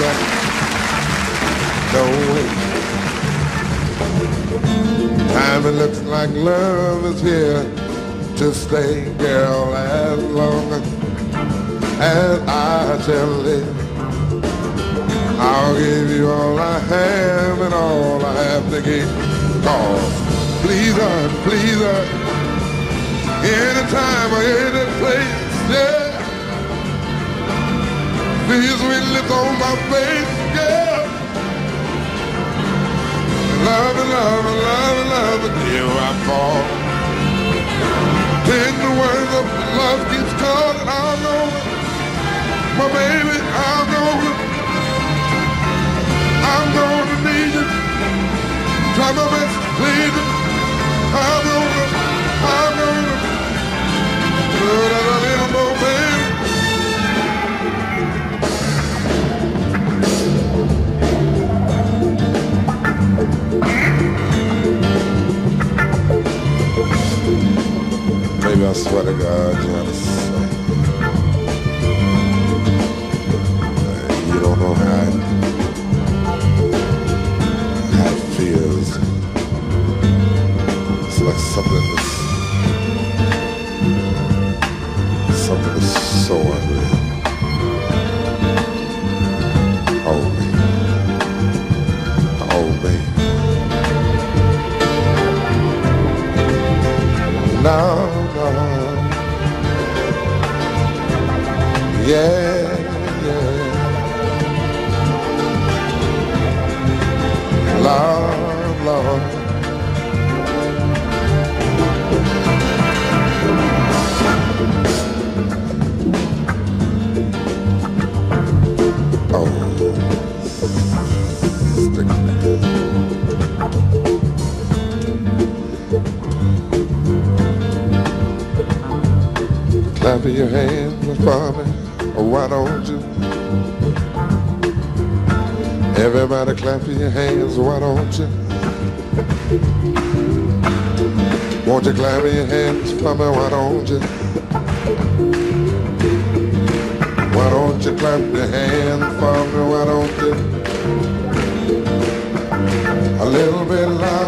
got no way. Time it looks like love is here to stay, girl, as long as I shall live. I'll give you all I have and all I have to give. Cause please, uh, please, uh, anytime or any place, yeah. Feel sweet lips on my face, yeah. Love and love and love and love until I fall. Tender words of like something that's something that's so unreal. Oh. Oh. No, no. Yeah. Your hands for me, or why don't you? Everybody clap your hands, why don't you? Won't you clap your hands for me, why don't you? Why don't you clap your hands for me, why don't you? A little bit louder.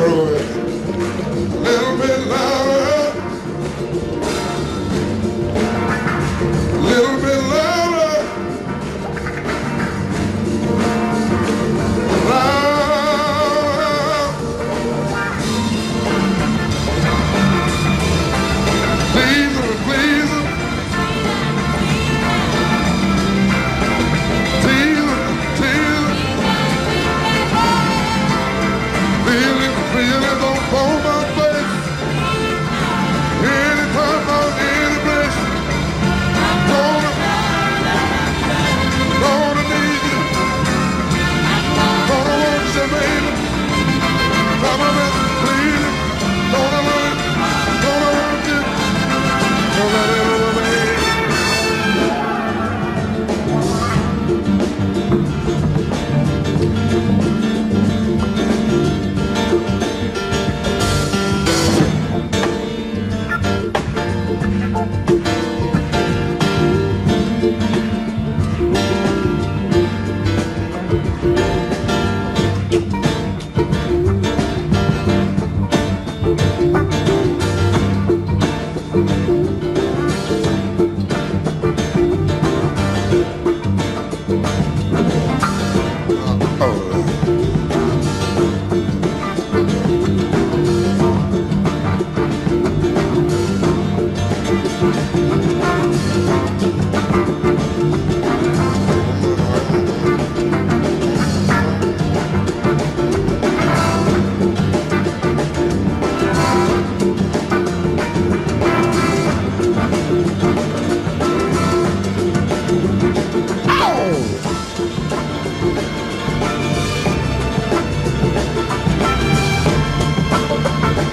You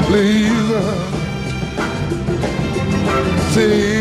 please. Take